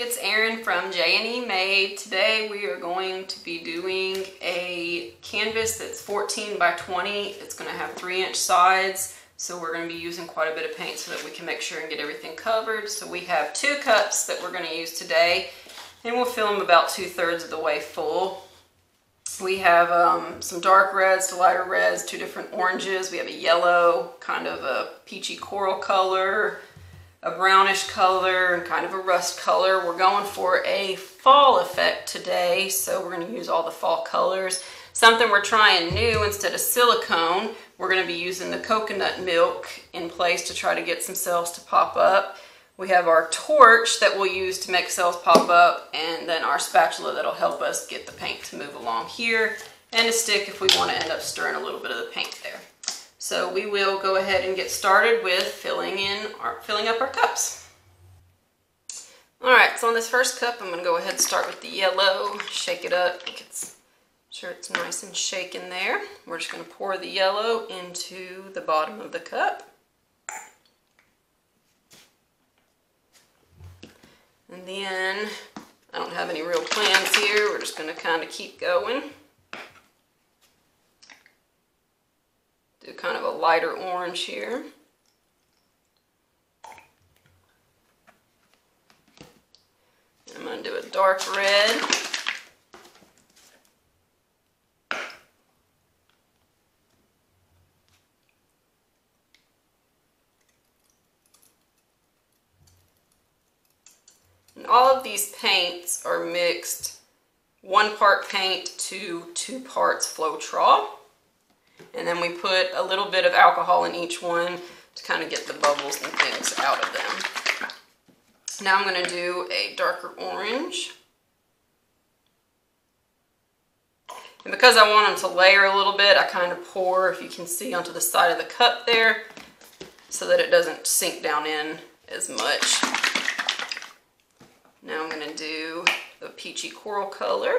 it's Erin from J&E Made. Today we are going to be doing a canvas that's 14 by 20. It's going to have 3 inch sides, so we're going to be using quite a bit of paint so that we can make sure and get everything covered. So we have two cups that we're going to use today, and we'll fill them about two thirds of the way full. We have um, some dark reds to lighter reds, two different oranges. We have a yellow, kind of a peachy coral color, a brownish color and kind of a rust color. We're going for a fall effect today, so we're gonna use all the fall colors. Something we're trying new, instead of silicone, we're gonna be using the coconut milk in place to try to get some cells to pop up. We have our torch that we'll use to make cells pop up, and then our spatula that'll help us get the paint to move along here, and a stick if we wanna end up stirring a little bit of the paint there. So we will go ahead and get started with filling in our, filling up our cups. All right, so on this first cup, I'm gonna go ahead and start with the yellow, shake it up, make it sure it's nice and shaken there. We're just gonna pour the yellow into the bottom of the cup. And then, I don't have any real plans here, we're just gonna kind of keep going. Lighter orange here. I'm going to do a dark red. And all of these paints are mixed one part paint to two parts Floetrol. And then we put a little bit of alcohol in each one to kind of get the bubbles and things out of them. Now I'm going to do a darker orange. And because I want them to layer a little bit, I kind of pour, if you can see, onto the side of the cup there so that it doesn't sink down in as much. Now I'm going to do a peachy coral color.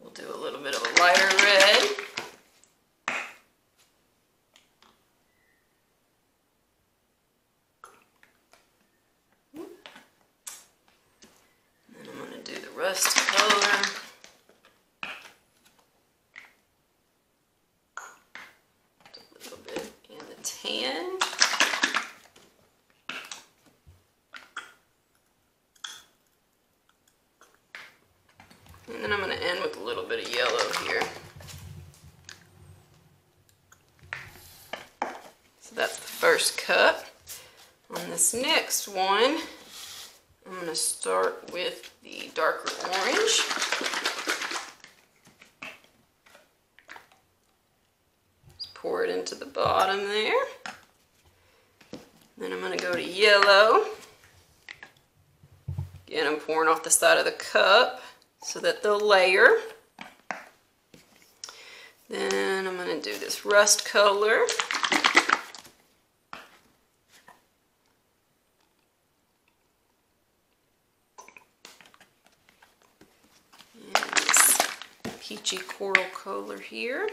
We'll do a little bit of a lighter red. And then I'm rust color. A little bit in the tan. And then I'm going to end with a little bit of yellow here. So that's the first cup. On this next one, I'm going to start with the darker orange. Just pour it into the bottom there. Then I'm going to go to yellow. Again, I'm pouring off the side of the cup so that they'll layer. Then I'm going to do this rust color. And this peachy coral color here.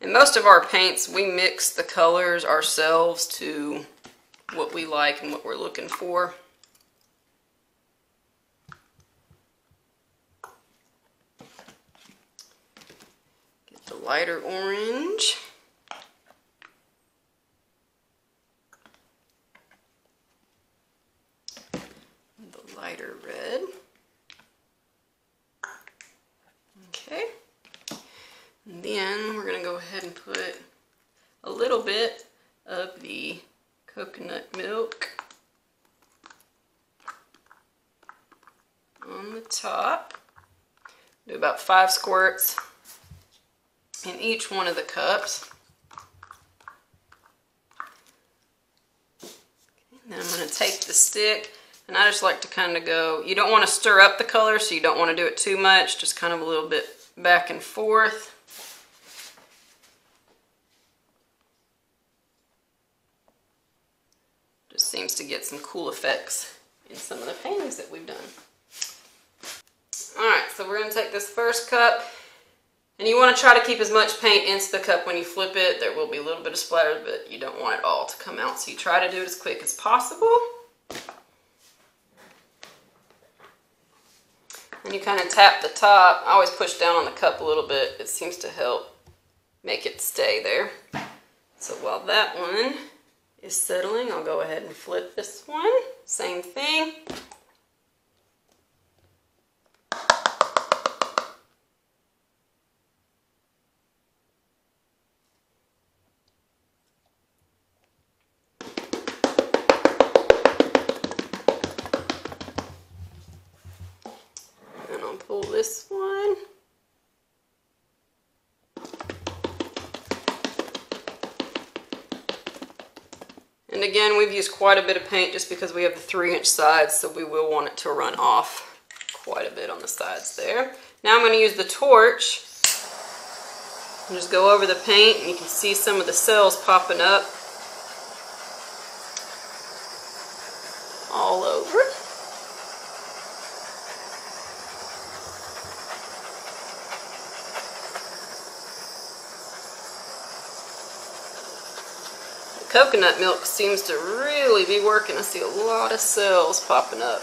And most of our paints, we mix the colors ourselves to what we like and what we're looking for. Get the lighter orange. The lighter red. Okay. Then we're going to go ahead and put a little bit of the coconut milk on the top. Do about five squirts in each one of the cups. And then I'm going to take the stick and I just like to kind of go, you don't want to stir up the color so you don't want to do it too much, just kind of a little bit back and forth. Just seems to get some cool effects in some of the paintings that we've done. Alright, so we're going to take this first cup And you want to try to keep as much paint into the cup when you flip it. There will be a little bit of splatter, but you don't want it all to come out. So you try to do it as quick as possible. And you kind of tap the top. I always push down on the cup a little bit. It seems to help make it stay there. So while that one is settling, I'll go ahead and flip this one. Same thing. And again, we've used quite a bit of paint just because we have the three inch sides, so we will want it to run off quite a bit on the sides there. Now I'm gonna use the torch and just go over the paint and you can see some of the cells popping up all over. Coconut milk seems to really be working. I see a lot of cells popping up.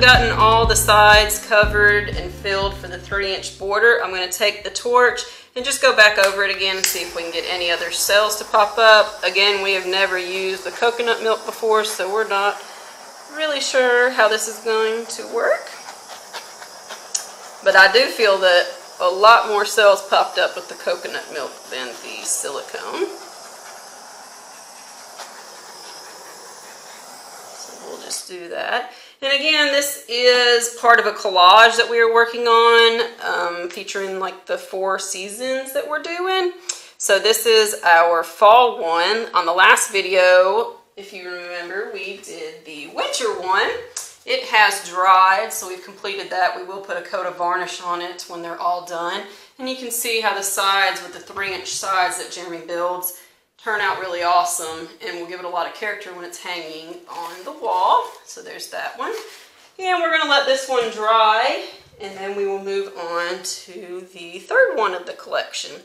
I've gotten all the sides covered and filled for the three inch border, I'm gonna take the torch and just go back over it again and see if we can get any other cells to pop up. Again, we have never used the coconut milk before, so we're not really sure how this is going to work. But I do feel that a lot more cells popped up with the coconut milk than the silicone. So we'll just do that. And again, this is part of a collage that we are working on, um, featuring like the four seasons that we're doing. So this is our fall one. On the last video, if you remember, we did the winter one. It has dried, so we've completed that. We will put a coat of varnish on it when they're all done. And you can see how the sides with the three inch sides that Jeremy builds turn out really awesome and will give it a lot of character when it's hanging on the wall. So there's that one. And we're gonna let this one dry and then we will move on to the third one of the collection.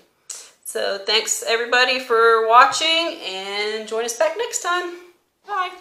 So thanks everybody for watching and join us back next time. Bye.